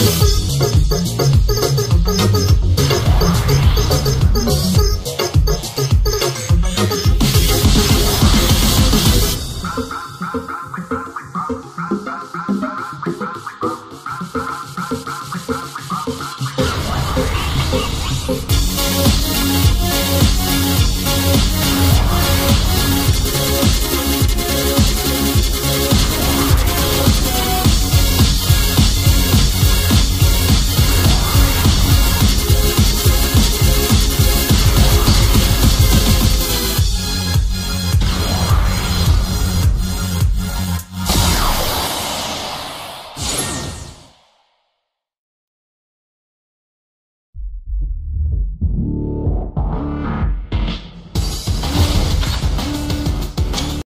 Música